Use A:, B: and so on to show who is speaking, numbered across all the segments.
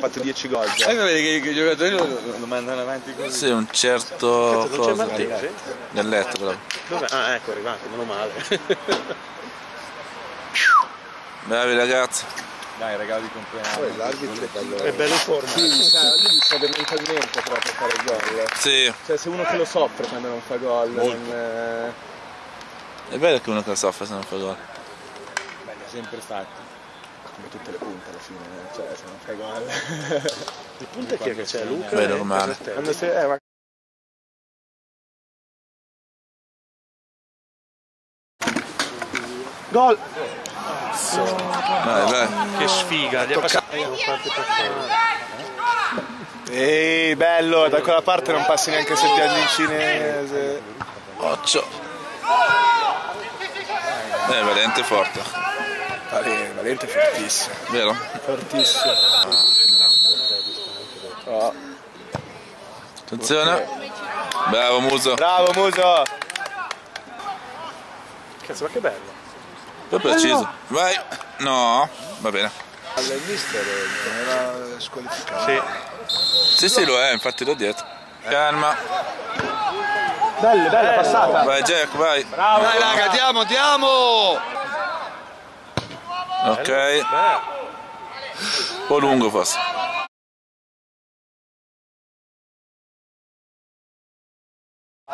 A: fatto 10 gol. già.
B: Sai vedi che, i giocatori lo, lo mandano avanti così?
C: Sì, un certo
A: Cazzo,
C: cosa
A: Martinez?
C: del letto, però.
A: Dov'è? Ah, ecco, è arrivato, meno male.
C: Bravi ragazzi.
B: Dai, regali di compleanno.
D: L'arbitro è bello.
A: è bello in forma.
D: Sì, lui serve mentalmente proprio fare il gol.
C: Sì,
A: Cioè, se uno che lo soffre quando non fa gol, non, eh,
C: è vero che uno che soffre se non fa gol.
B: Beh, ha sempre fatti.
A: Come tutte le punte alla fine, eh, cioè se non fai gol. Il punto è chi è che c'è? Luca?
C: Beh, normale.
A: Castelli.
D: Quando sei, eh, ma
A: Gol!
C: Vai, vai.
A: Che sfiga, gli è passato. Ehi, bello, da quella parte non passi neanche se piangi in cinese.
C: Occhio. Eh, Valente forte,
A: Valente, Valente è fortissimo.
C: vero?
A: Fortissimo. Oh.
C: Attenzione. Bravo Muso.
A: Bravo Muso! Cazzo, ma che bello.
C: Poi preciso. Vai. No, va bene.
D: il mister era squalificato.
A: Sì.
C: Sì, sì, lo è, infatti lo dietro. Calma.
A: Bella, bella, passata.
C: Vai Jack, vai.
A: Bravo,
D: Dai raga, diamo, diamo!
C: Ok. Un po' lungo forse.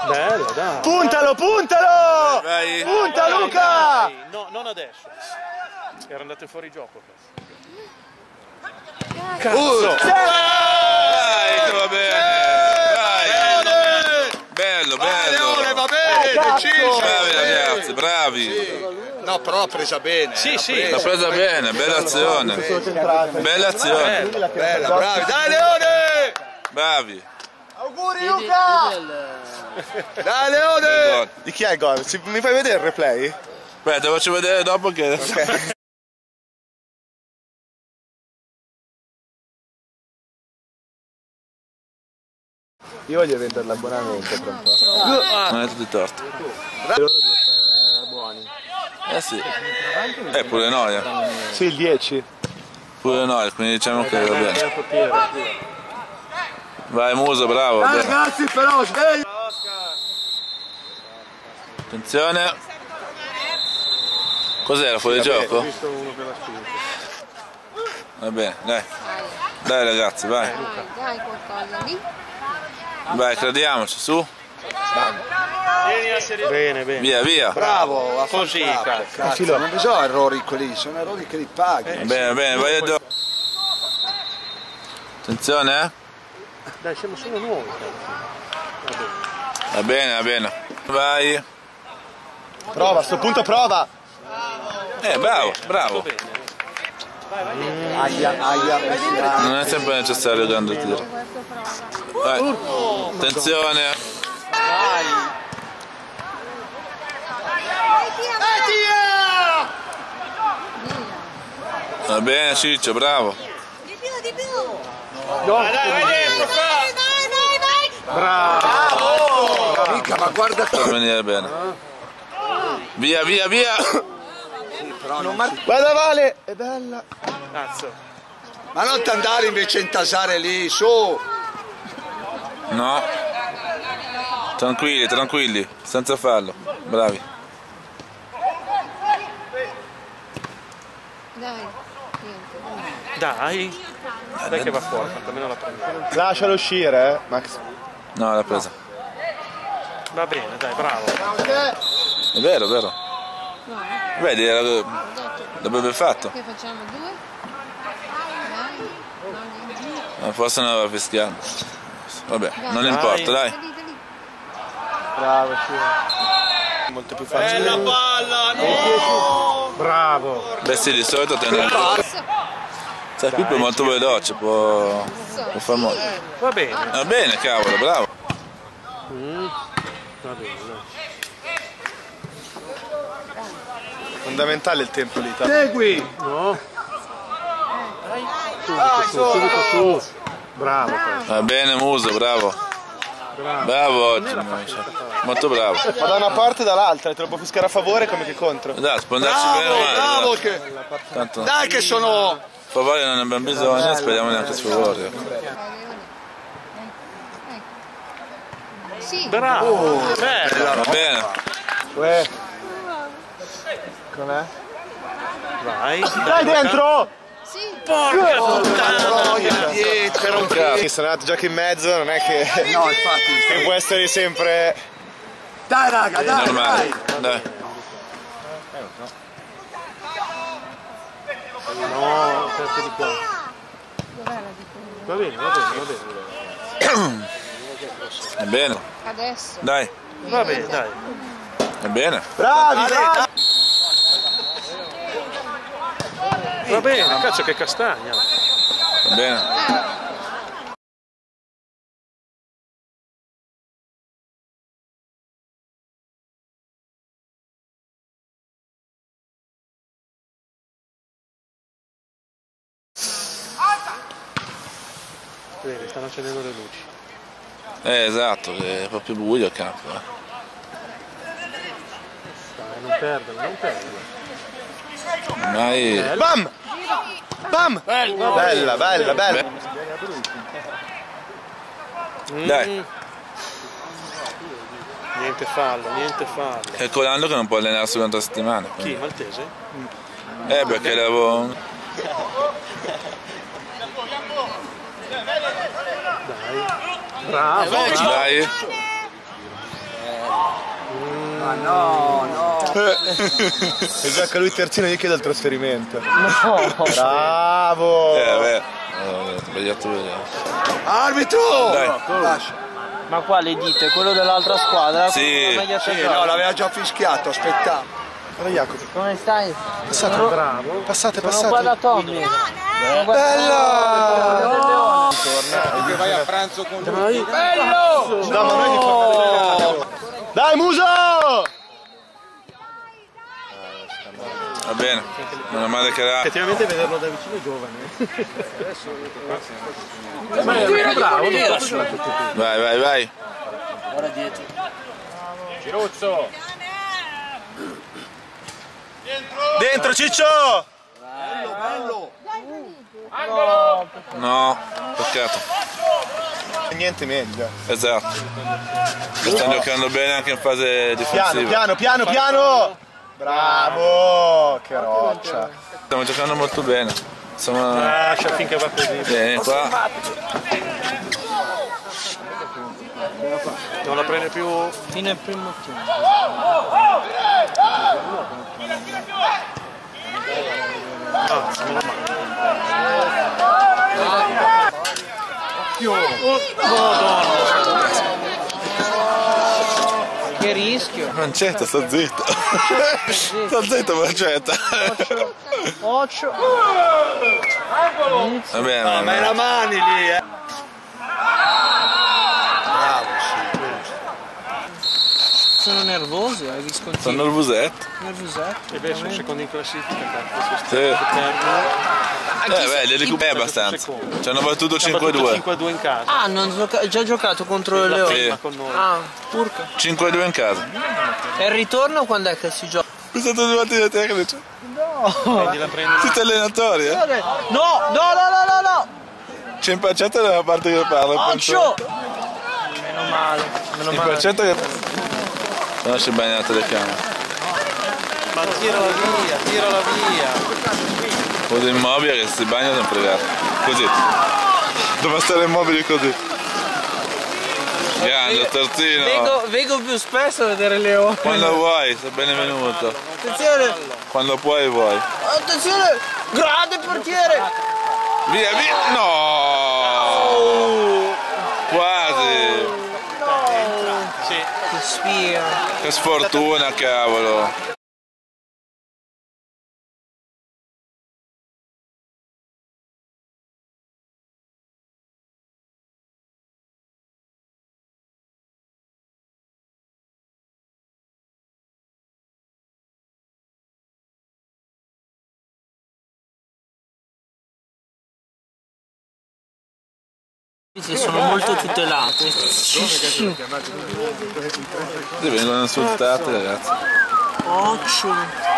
A: Bello, dai. Puntalo, puntalo!
C: Vai.
A: Punta Luca! No, non adesso. Era andato fuori gioco. Cazzo!
C: Dai, che va bene. Vai. Bello, bello.
D: va bene, deciso!
C: Bravi ragazzi, bravi.
D: No, però l'ha presa bene.
A: Sì, sì.
C: L'ha presa bene, bella azione. Bella azione.
D: Bella, bravi. Dai Leone!
C: Bravi.
D: Auguri Luca! Dai Leone!
A: Di chi è il gol? Mi fai vedere il replay?
C: Beh, te lo faccio vedere dopo che...
A: Io voglio vendere l'abbonamento tra un po'.
C: Non è tutto di torto. Eh sì. Eh, pure noi. eh.
A: Sì, il 10.
C: Pure noi, quindi diciamo che va bene. Vai Muso, bravo. bene.
D: Ragazzi, però, svegli!
C: Attenzione. Cos'era, fuori gioco?
A: visto uno per la spinta.
C: Va bene, dai. Dai ragazzi, vai.
E: Dai, dai qualcosa lì.
C: Vai, crediamoci, su.
A: Bene, bene.
C: Via, via.
D: Bravo,
A: Così, cazzo.
D: cazzo. Non bisogna errori quelli, sono errori che li paghi.
C: Bene, bene, vai a do- Attenzione, eh.
A: Dai, siamo solo nuovi.
C: Va bene, va bene. Vai.
A: Prova, a sto punto prova.
C: Eh, bravo, bravo.
D: Aia, aia, messi
C: Non è sempre necessario il grande tiro. Vai. Attenzione. Va bene Ciccio, bravo.
E: Di più, di più.
A: Dai, dai, vai dentro,
E: Vai, vai, vai, vai.
A: Bravo!
D: Mica, ma guarda
C: Per venire bene. Via, via, via.
A: Guarda Vale! È bella. Cazzo.
D: Ma non ti andare invece a intasare lì, su!
C: No. Tranquilli, tranquilli, senza farlo. Bravi.
E: Dai, niente.
A: Dai. Dai che va fuori, almeno la prende. Lascialo uscire, eh, Max.
C: No, l'ha presa.
A: Va bene, dai, bravo.
C: È vero, è vero.
E: No,
C: Vedi, era-
E: ho detto
C: l'avrebbe fatto.
E: che facciamo due. Dai. No,
C: forse non aveva fischiato. Vabbè, non
A: Dai.
C: importa, dai.
A: Bravo, sì. Molto più facile. Bella palla, no! Bravo.
C: Beh sì, di solito Sai, Pippo è molto veloce, può, può far molto.
A: Va bene.
C: Va bene, cavolo, bravo.
A: Va bene, dai. Fondamentale il tempo lì.
D: Segui!
A: No. Subito su, subito su. Bravo.
C: Va bene, Muso, bravo. Bravo oggi, molto bravo.
A: Ma da una parte e dall'altra, te lo può fischiare a favore come che contro.
C: Dai, può andarci bene
D: Bravo,
C: male.
D: bravo che...
C: Tanto
D: Dai che sono...
C: favore non ne abbiamo bisogno, speriamo neanche su favore.
E: Sì.
F: Bravo! Bella!
C: Va bene.
A: Uè. Com'è?
F: Vai!
A: Dai dentro!
E: Sì.
F: Porca puttana!
D: Troia, dietro.
A: Sì, sono andato gioco in mezzo, non è che,
D: No, infatti.
A: che può essere sempre...
D: Dai raga,
C: È
D: dai,
C: normale.
D: dai.
C: Dai.
F: No, aperto di qua.
E: Dov'è la di
F: Va bene, va bene, va bene.
C: Va bene.
E: Adesso.
C: Dai.
F: Va bene, dai.
C: Va bene.
A: Bravi, bravi!
F: Va bene, cazzo che castagna.
C: Va bene.
F: Bene, stanno accendendo le luci.
C: Eh, esatto, che è proprio buio il campo. eh.
F: Dai, non perdono, non perdono.
C: Ormai...
A: Bam! Bam! Bella, bella, bella.
C: Dai,
F: Niente fallo, niente fallo.
C: calcolando che non può allenarsi durante la settimana.
F: Chi?
C: quindi.
F: Maltese?
C: Eh, perché l'avevo...
F: Bravo!
C: Dai.
A: E gioca lui terzino, io chiedo il trasferimento. No! Bravo!
C: Eh, vabbè. Eh, ho sbagliato io.
D: Arbitro!
C: Dai.
D: Lascia.
G: Ma quale dite? Quello dell'altra squadra?
C: Sì.
D: Sì, no, l'aveva già fischiato, aspetta.
A: Allora Jacopo,
G: Come stai?
A: passate,
F: Bravo!
A: passate,
G: Sono qua da
A: passate.
G: Tommy.
A: Bella!
B: vai a pranzo con
F: Dai!
A: No, ma noi gli facciamo Dai Muso!
C: Va bene. Meno male che era...
F: Effettivamente vederlo da vicino è giovane. Ma è più bravo, non due.
C: Vai, vai, vai.
A: Dentro Ciccio!
C: No, peccato.
A: Niente meglio.
C: Esatto. Stanno giocando bene anche in fase
A: Piano,
C: difensiva.
A: piano, piano, piano! Bravo! Che roccia.
C: Stiamo giocando molto bene. Insomma,
F: Lascia finché va così.
C: bene qua.
F: Non la prende più.
G: Fino al primo tempo. Che rischio.
C: Mancetta, sta zitto. sta zitto, Mancetta.
G: Occhio.
C: Va bene,
D: Ma
C: va
D: è la mani lì, eh.
G: Sono nervosi, hai visto
C: Sono nervosetto.
G: Nervosetto.
F: E beh, sono secondi in classifica.
C: Sì.
F: Se.
C: Eh beh, li recuperi abbastanza. Ci hanno battuto
F: Ci hanno battuto
C: 5-2.
F: 5-2 in casa.
G: Ah, hanno gioca- già giocato contro il
F: La
G: Leone.
F: con noi.
G: Ah, turca.
C: 5-2 in casa.
G: E il ritorno quando è che si gioca?
C: Siete due volte da tecnici.
F: Prendi la prendi.
C: Siete allenatori, eh?
G: No, no, no, no, no, no.
C: C'è impaccetta nella parte che parla.
G: Occhio. Meno male. Meno male.
C: Impaccetta che... Non si bagna la telecamera.
F: Ma tirala via, tirala via.
C: Vedo immobile che si bagna sono fregato. Così. Dove stare immobili così. Grande, terzino.
G: Vengo, vengo più spesso a vedere Leone.
C: Quando vuoi, sei benvenuto.
G: Attenzione,
C: Quando puoi vuoi.
G: attenzione. Grande portiere.
C: Via, via! No! Quasi!
G: Che sfiga.
C: Che sfortuna, cavolo!
G: Sono molto tutelate.
C: Sì, vengono insultate ragazzi.
G: Occhio.